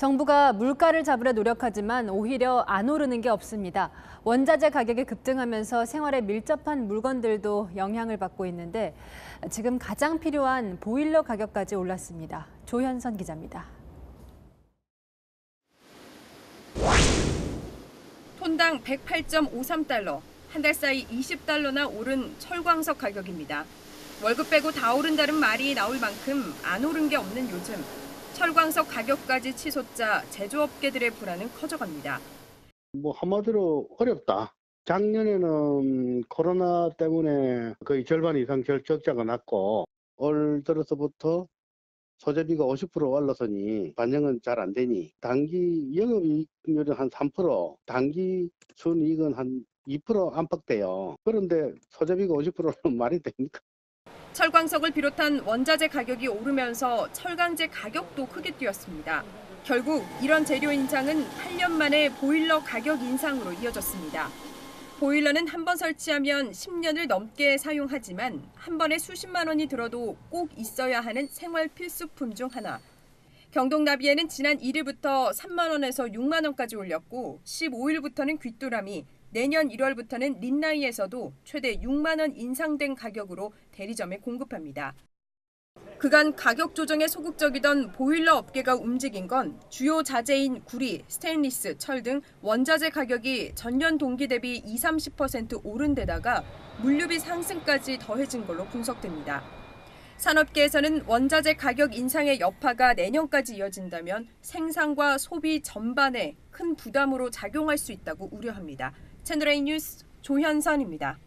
정부가 물가를 잡으려 노력하지만 오히려 안 오르는 게 없습니다. 원자재 가격이 급등하면서 생활에 밀접한 물건들도 영향을 받고 있는데 지금 가장 필요한 보일러 가격까지 올랐습니다. 조현선 기자입니다. 톤당 108.53달러, 한 달 사이 20달러나 오른 철광석 가격입니다. 월급 빼고 다 오른다는 말이 나올 만큼 안 오른 게 없는 요즘. 철광석 가격까지 치솟자 제조업계들의 불안은 커져갑니다. 뭐 한마디로 어렵다. 작년에는 코로나 때문에 거의 절반 이상 절- 적자가 났고 올 들어서부터 소재비가 50% 올라서니 반영은 잘 안 되니 단기 영업이익률은 한 3%, 단기 순이익은 한 2% 안팎 돼요. 그런데 소재비가 50%는 말이 됩니까? 철광석을 비롯한 원자재 가격이 오르면서 철강제 가격도 크게 뛰었습니다. 결국 이런 재료 인상은 8년 만에 보일러 가격 인상으로 이어졌습니다. 보일러는 한 번 설치하면 10년을 넘게 사용하지만 한 번에 수십만 원이 들어도 꼭 있어야 하는 생활 필수품 중 하나. 경동나비에는 지난 1일부터 3만 원에서 6만 원까지 올렸고 15일부터는 귀뚜라미, 내년 1월부터는 린나이에서도 최대 6만 원 인상된 가격으로 대리점에 공급합니다. 그간 가격 조정에 소극적이던 보일러 업계가 움직인 건 주요 자재인 구리, 스테인리스, 철 등 원자재 가격이 전년 동기 대비 20, 30% 오른 데다가 물류비 상승까지 더해진 걸로 분석됩니다. 산업계에서는 원자재 가격 인상의 여파가 내년까지 이어진다면 생산과 소비 전반에 큰 부담으로 작용할 수 있다고 우려합니다. 채널A 뉴스 조현선입니다.